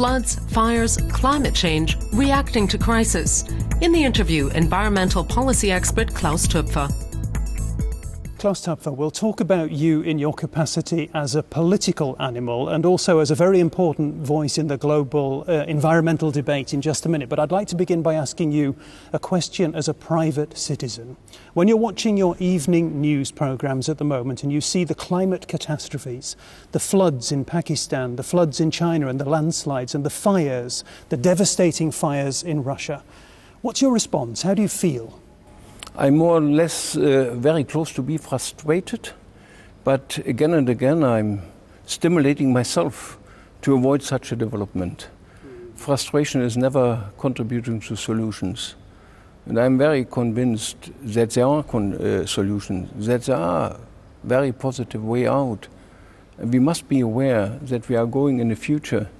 floods, fires, climate change, reacting to crisis. In the interview, environmental policy expert Klaus Töpfer. Klaus Töpfer, we'll talk about you in your capacity as a political animal and also as a very important voice in the global uh, environmental debate in just a minute. But I'd like to begin by asking you a question as a private citizen. When you're watching your evening news programs at the moment and you see the climate catastrophes, the floods in Pakistan, the floods in China, and the landslides, and the fires, the devastating fires in Russia, what's your response? How do you feel? I'm more or less uh, very close to be frustrated, but again and again I'm stimulating myself to avoid such a development. Frustration is never contributing to solutions. And I'm very convinced that there are uh, solutions, that there are very positive way out. We must be aware that we are going in a future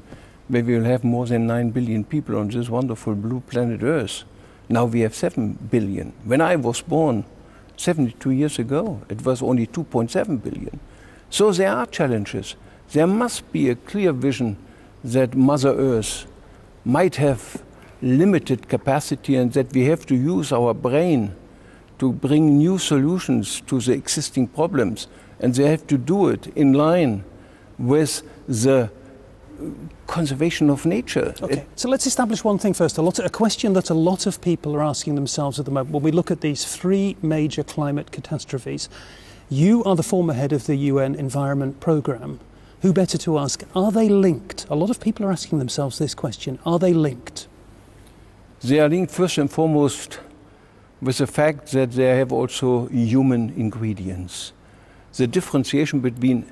where we will have more than 9 billion people on this wonderful blue planet Earth. Now we have 7 billion. When I was born 72 years ago, it was only 2.7 billion. So there are challenges. There must be a clear vision that Mother Earth might have limited capacity and that we have to use our brain to bring new solutions to the existing problems. And they have to do it in line with the conservation of nature. Okay, so let's establish one thing first. A, lot, a question that a lot of people are asking themselves at the moment when we look at these three major climate catastrophes. You are the former head of the UN Environment Programme. Who better to ask? Are they linked? A lot of people are asking themselves this question Are they linked? They are linked first and foremost with the fact that they have also human ingredients. The differentiation between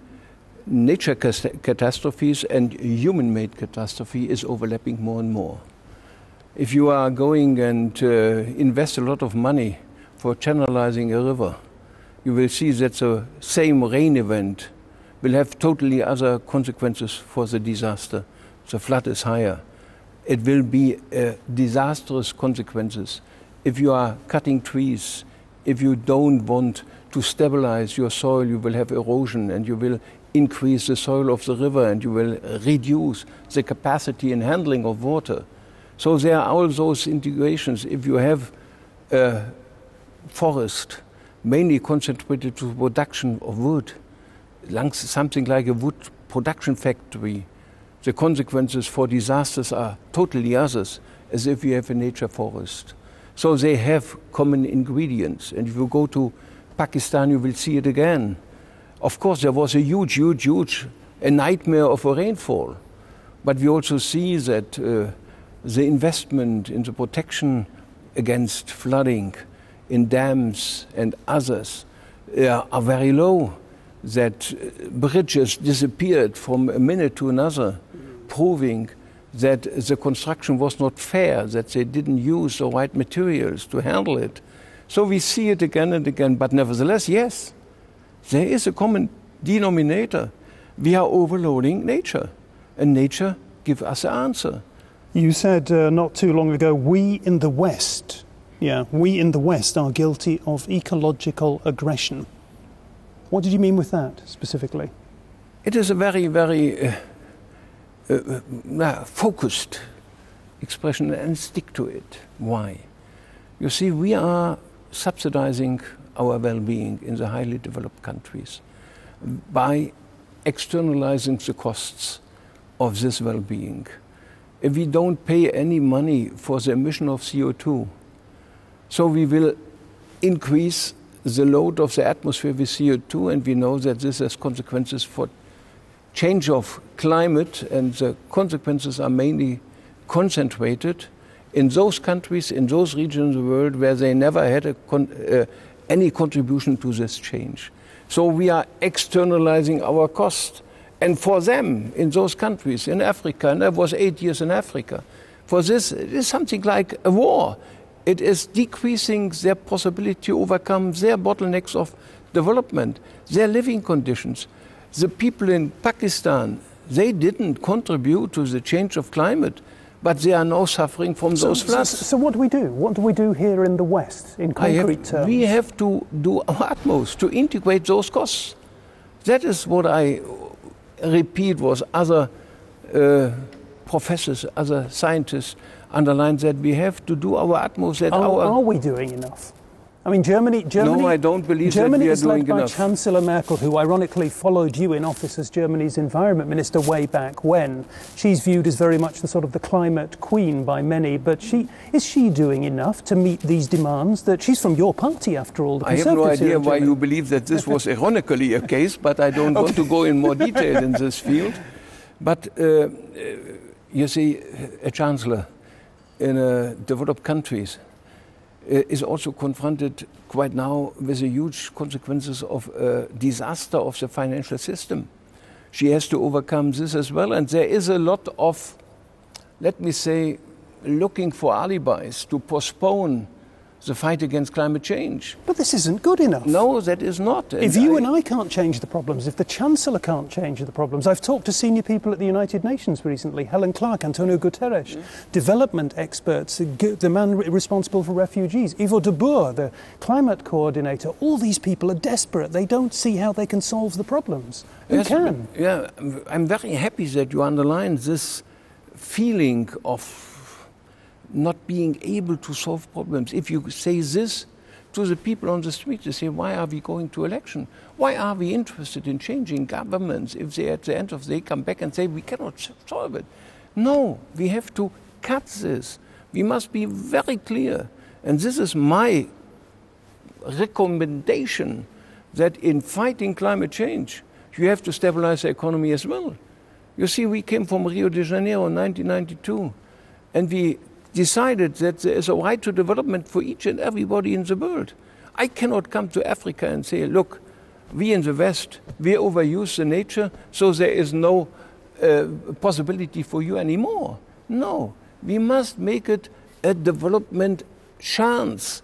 nature catastrophes and human made catastrophe is overlapping more and more. If you are going and uh, invest a lot of money for channelizing a river, you will see that the same rain event will have totally other consequences for the disaster. The flood is higher. It will be uh, disastrous consequences if you are cutting trees, if you don't want to stabilize your soil, you will have erosion and you will increase the soil of the river and you will reduce the capacity in handling of water. So there are all those integrations. If you have a forest mainly concentrated to production of wood, something like a wood production factory, the consequences for disasters are totally others as if you have a nature forest. So they have common ingredients. And if you go to Pakistan, you will see it again of course, there was a huge, huge, huge a nightmare of a rainfall. But we also see that uh, the investment in the protection against flooding in dams and others uh, are very low. That uh, bridges disappeared from a minute to another, proving that the construction was not fair, that they didn't use the right materials to handle it. So we see it again and again, but nevertheless, yes, there is a common denominator. We are overloading nature, and nature gives us the answer. You said uh, not too long ago, we in the West, yeah, we in the West are guilty of ecological aggression. What did you mean with that specifically? It is a very, very uh, uh, uh focused expression and stick to it. Why? You see, we are subsidizing our well being in the highly developed countries by externalizing the costs of this well being. If we don't pay any money for the emission of CO2, so we will increase the load of the atmosphere with CO2, and we know that this has consequences for change of climate, and the consequences are mainly concentrated in those countries, in those regions of the world where they never had con- uh, any contribution to this change. So we are externalizing our cost. And for them, in those countries, in Africa, and I was eight years in Africa, for this, it is something like a war. It is decreasing their possibility to overcome their bottlenecks of development, their living conditions. The people in Pakistan, they didn't contribute to the change of climate, but they are now suffering from So, those floods. so so, what do we do? What do we do here in the West in I have- concrete terms? we have to do our utmost to integrate those costs. That is what I repeat was other uh, professors, other scientists underlined that we have to do our utmost that Are, our are we doing enough? I mean, Germany. Germany I don't believe that Germany we are is led by enough. Chancellor Merkel, who ironically followed you in office as Germany's environment minister way back when. She's viewed as very much the sort of the climate queen by many. But she is she doing enough to meet these demands? That she's from your party, after all. The I have no idea why you believe that this was ironically a case, but I don't want to go in more detail in this field. But uh, uh, you see, a chancellor in uh, developed countries Uh, is also confronted quite now with the huge consequences of a disaster of the financial system. She has to overcome this as well, and there is a lot of, let me say, looking for alibis to postpone the fight against climate change. But this isn't good enough. No, that is not. If you and I can't change the problems, if the Chancellor can't change the problems, I've talked to senior people at the United Nations recently Helen Clark, Antonio Guterres, mm. development experts, the man responsible for refugees, Yvo de Boer, the climate coordinator. All these people are desperate. They don't see how they can solve the problems. Who Yes, can? Yeah, I'm- I'm very happy that you underline this feeling of not being able to solve problems. If you say this to the people on the street, they say, Why are we going to election? Why are we interested in changing governments if they at the end of the day come back and say, We cannot solve it? No, we have to cut this. We must be very clear. And this is my recommendation that in fighting climate change, you have to stabilize the economy as well. You see, we came from Rio de Janeiro in 1992, and we decided that there is a right to development for each and everybody in the world. I cannot come to Africa and say, look, we in the West, we overuse the nature, so there is no uh, possibility for you anymore. No, we must make it a development chance.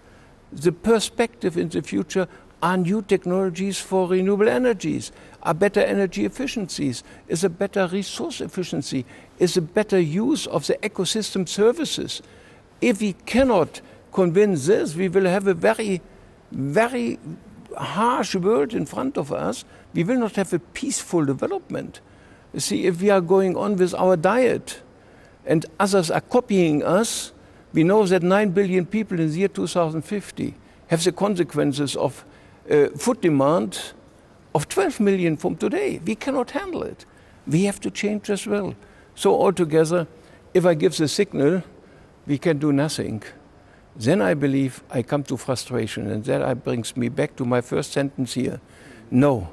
The perspective in the future are new technologies for renewable energies, are better energy efficiencies, is a better resource efficiency, is a better use of the ecosystem services. If we cannot convince this, we will have a very, very harsh world in front of us. We will not have a peaceful development. You see, if we are going on with our diet and others are copying us, we know that 9 billion people in the year 2050 have the consequences of uh, food demand of 12 million from today. We cannot handle it. We have to change as well. So, altogether, if I give the signal, we can do nothing, then I believe I come to frustration. And that brings me back to my first sentence here. No,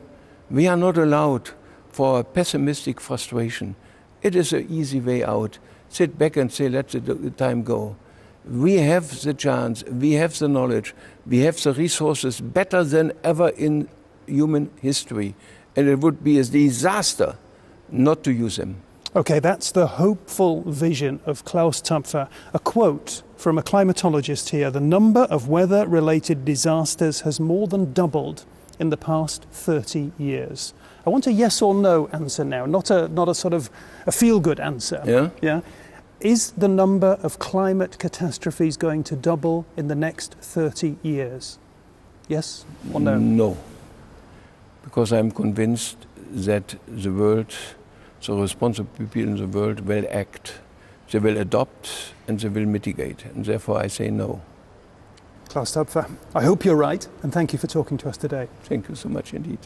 we are not allowed for pessimistic frustration. It is an easy way out. Sit back and say, let the time go. We have the chance, we have the knowledge, we have the resources better than ever in human history. And it would be a disaster not to use them. Okay, that's the hopeful vision of Klaus Töpfer. A quote from a climatologist here The number of weather related disasters has more than doubled in the past 30 years. I want a yes or no answer now, not a, not a sort of a feel good answer. Yeah? Yeah. Is the number of climate catastrophes going to double in the next 30 years? Yes or no? No. Because I'm convinced that the world, the responsible people in the world will act. They will adopt and they will mitigate. And therefore I say no. Klaus Töpfer, I hope you're right, and thank you for talking to us today. Thank you so much indeed.